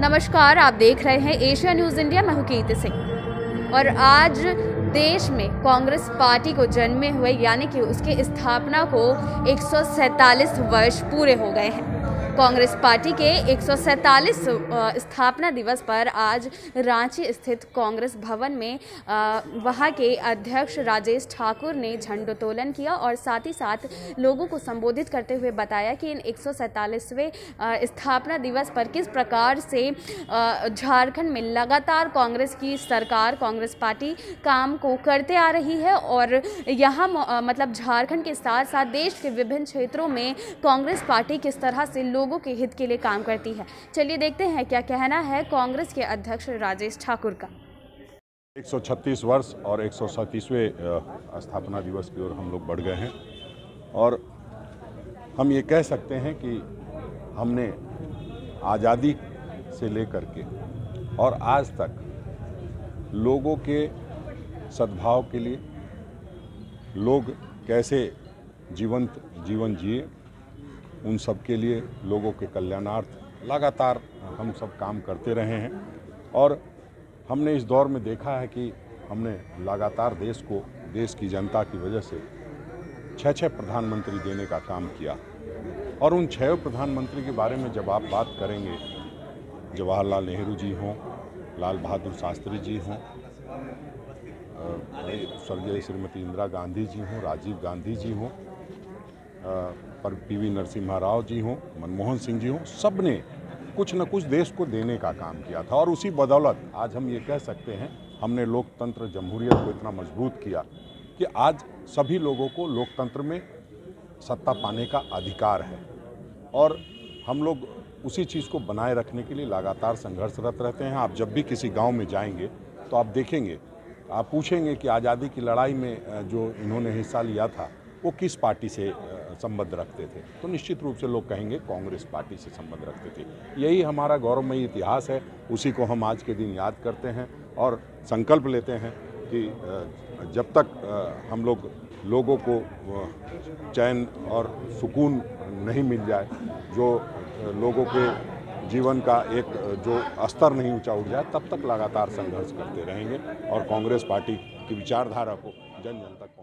नमस्कार, आप देख रहे हैं एशिया न्यूज़ इंडिया, मैं हुकीत सिंह। और आज देश में कांग्रेस पार्टी को जन्मे हुए, यानी कि उसके स्थापना को एक सौ सैंतालीस वर्ष पूरे हो गए हैं। कांग्रेस पार्टी के एक स्थापना दिवस पर आज रांची स्थित कांग्रेस भवन में वहाँ के अध्यक्ष राजेश ठाकुर ने झंडोत्तोलन किया और साथ ही साथ लोगों को संबोधित करते हुए बताया कि इन एक स्थापना दिवस पर किस प्रकार से झारखंड में लगातार कांग्रेस की सरकार, कांग्रेस पार्टी काम को करते आ रही है और यहाँ मतलब झारखंड के साथ साथ देश के विभिन्न क्षेत्रों में कांग्रेस पार्टी किस तरह से लोग लोगों के हित के लिए काम करती है। चलिए देखते हैं क्या कहना है कांग्रेस के अध्यक्ष राजेश ठाकुर का। 136 वर्ष और एक स्थापना दिवस की ओर हम लोग बढ़ गए हैं। और हम ये कह सकते हैं कि हमने आज़ादी से लेकर के और आज तक लोगों के सद्भाव के लिए लोग कैसे जीवंत जीवन जिए उन सब के लिए लोगों के कल्याणार्थ लगातार हम सब काम करते रहे हैं। और हमने इस दौर में देखा है कि हमने लगातार देश को, देश की जनता की वजह से छः छः प्रधानमंत्री देने का काम किया। और उन छः प्रधानमंत्री के बारे में जब आप बात करेंगे, जवाहरलाल नेहरू जी हों, लाल बहादुर शास्त्री जी हों स्वर्गीय श्रीमती इंदिरा गांधी जी हों, राजीव गांधी जी हों पर पीवी नरसिम्हा राव जी हों, मनमोहन सिंह जी हों सबने कुछ न कुछ देश को देने का काम किया था। और उसी बदौलत आज हम ये कह सकते हैं, हमने लोकतंत्र जमहूरियत को इतना मज़बूत किया कि आज सभी लोगों को लोकतंत्र में सत्ता पाने का अधिकार है। और हम लोग उसी चीज़ को बनाए रखने के लिए लगातार संघर्षरत रहते हैं। आप जब भी किसी गाँव में जाएँगे तो आप देखेंगे, आप पूछेंगे कि आज़ादी की लड़ाई में जो इन्होंने हिस्सा लिया था, वो किस पार्टी से संबंध रखते थे। तो निश्चित रूप से लोग कहेंगे कांग्रेस पार्टी से संबंध रखते थे। यही हमारा गौरवमयी इतिहास है, उसी को हम आज के दिन याद करते हैं और संकल्प लेते हैं कि जब तक हम लोग, लोगों को चैन और सुकून नहीं मिल जाए, जो लोगों के जीवन का एक जो स्तर नहीं ऊँचा उठ जाए, तब तक लगातार संघर्ष करते रहेंगे और कांग्रेस पार्टी की विचारधारा को जन जन तक